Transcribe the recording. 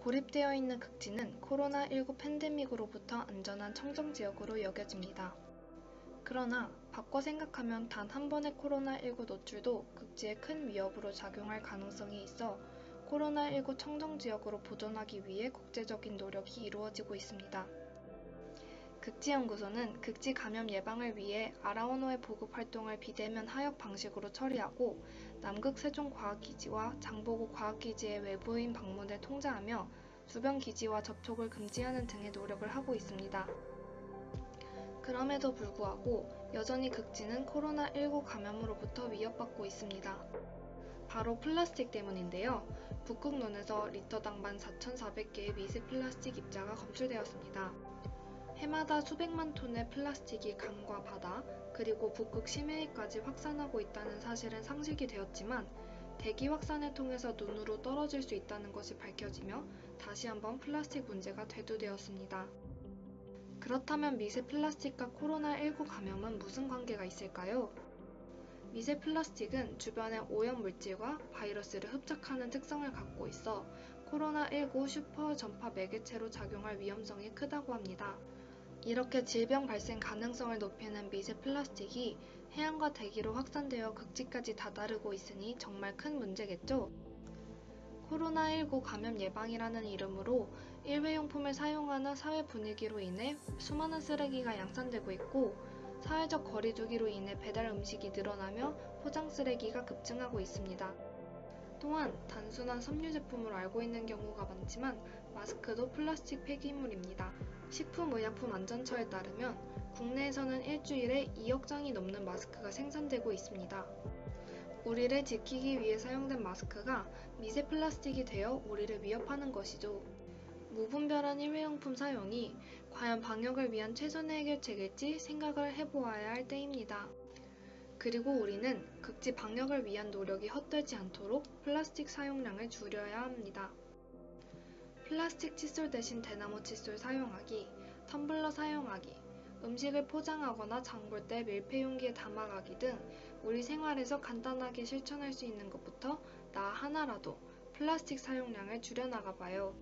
고립되어 있는 극지는 코로나19 팬데믹으로부터 안전한 청정지역으로 여겨집니다. 그러나 바꿔 생각하면 단 한 번의 코로나19 노출도 극지에 큰 위협으로 작용할 가능성이 있어 코로나19 청정지역으로 보존하기 위해 국제적인 노력이 이루어지고 있습니다. 극지연구소는 극지 감염 예방을 위해 아라오노의 보급 활동을 비대면 하역 방식으로 처리하고 남극 세종과학기지와 장보고 과학기지의 외부인 방문을 통제하며 주변 기지와 접촉을 금지하는 등의 노력을 하고 있습니다. 그럼에도 불구하고 여전히 극지는 코로나19 감염으로부터 위협받고 있습니다. 바로 플라스틱 때문인데요. 북극론에서 리터당 14,400개의 미세 플라스틱 입자가 검출되었습니다. 해마다 수백만 톤의 플라스틱이 강과 바다, 그리고 북극 심해에까지 확산하고 있다는 사실은 상식이 되었지만 대기 확산을 통해서 눈으로 떨어질 수 있다는 것이 밝혀지며 다시 한번 플라스틱 문제가 대두되었습니다. 그렇다면 미세 플라스틱과 코로나19 감염은 무슨 관계가 있을까요? 미세 플라스틱은 주변의 오염 물질과 바이러스를 흡착하는 특성을 갖고 있어 코로나19 슈퍼 전파 매개체로 작용할 위험성이 크다고 합니다. 이렇게 질병 발생 가능성을 높이는 미세 플라스틱이 해안과 대기로 확산되어 극지까지 다다르고 있으니 정말 큰 문제겠죠? 코로나19 감염 예방이라는 이름으로 일회용품을 사용하는 사회 분위기로 인해 수많은 쓰레기가 양산되고 있고 사회적 거리두기로 인해 배달 음식이 늘어나며 포장 쓰레기가 급증하고 있습니다. 또한 단순한 섬유 제품으로 알고 있는 경우가 많지만 마스크도 플라스틱 폐기물입니다. 식품의약품안전처에 따르면 국내에서는 일주일에 2억 장이 넘는 마스크가 생산되고 있습니다. 우리를 지키기 위해 사용된 마스크가 미세 플라스틱이 되어 우리를 위협하는 것이죠. 무분별한 일회용품 사용이 과연 방역을 위한 최선의 해결책일지 생각을 해보아야 할 때입니다. 그리고 우리는 극지 방역을 위한 노력이 헛되지 않도록 플라스틱 사용량을 줄여야 합니다. 플라스틱 칫솔 대신 대나무 칫솔 사용하기, 텀블러 사용하기, 음식을 포장하거나 장볼 때 밀폐 용기에 담아가기 등 우리 생활에서 간단하게 실천할 수 있는 것부터 나 하나라도 플라스틱 사용량을 줄여나가 봐요.